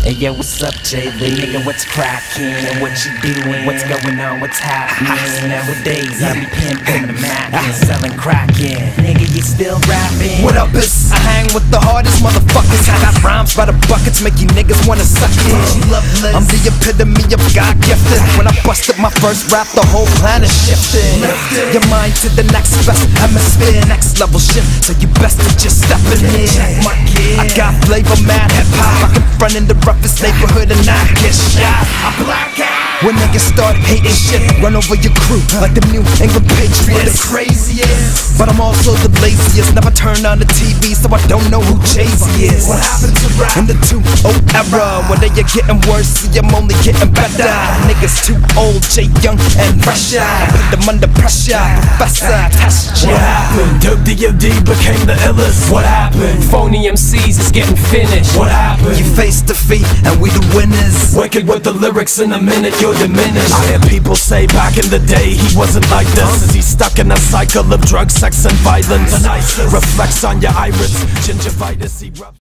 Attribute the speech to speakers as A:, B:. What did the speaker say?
A: Hey yo, what's up, JV? Nigga, what's crackin'? What you doing? What's going on? What's happening? Nowadays, I be pimping the Mac and selling crackin'. Nigga, you still rapping?
B: What up, is? I hang with the hardest motherfuckers. I got rhymes by the buckets, make you niggas wanna suck it. I'm the epitome of God gifted. When I busted my first rap, the whole planet shifted. Your mind to the next best hemisphere, next level shit. So you best to just step in it. I flavor, mad hip hop. I can front in the roughest neighborhood and not get shot. I black out. When niggas start hating shit, run over your crew like the New England Patriots. The craziest, but I'm also the laziest. Never turn on the TV, so I don't know who Jay Z is. What happened to rap in the 2 era? When they are getting worse, see I'm only getting better. Niggas too old, Jay Young and fresher. Put them under pressure, Professor, test?
C: Dope DOD became the illest. What happened? Phony MCs is getting finished. What happened?
B: You face defeat, and we the winners.
C: Wicked with the lyrics in a minute, you're diminished. I hear people say back in the day he wasn't like this. Is he stuck in a cycle of drugs, sex, and violence? Reflects on your iris, gingivitis, he rubs.